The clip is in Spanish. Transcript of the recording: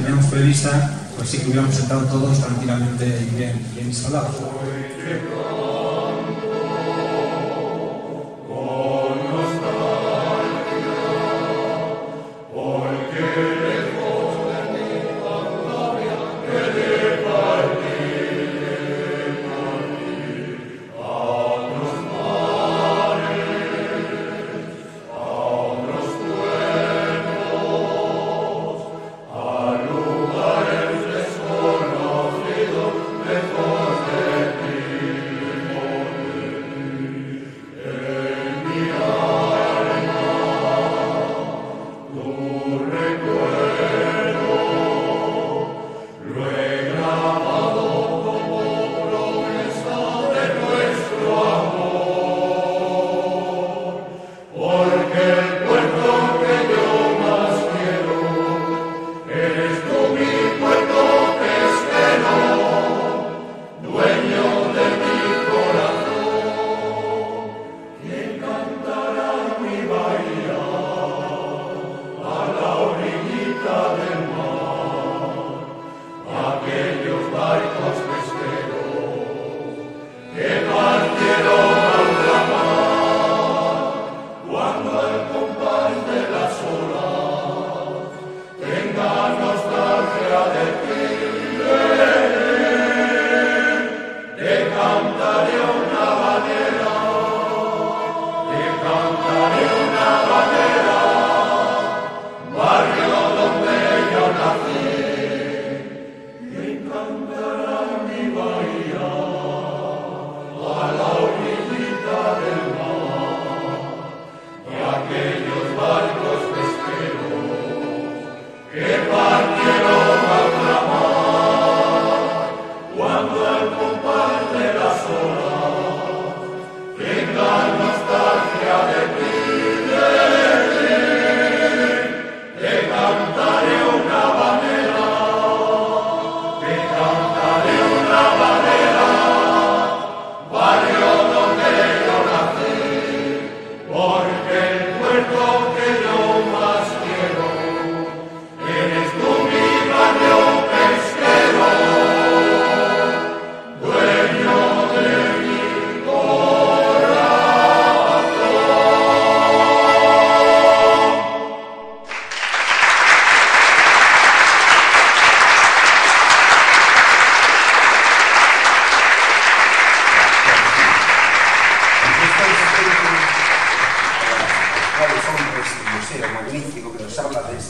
teníamos prevista, pues sí que hubiéramos sentado todos tranquilamente y bien, bien instalados.